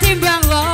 Timbang lo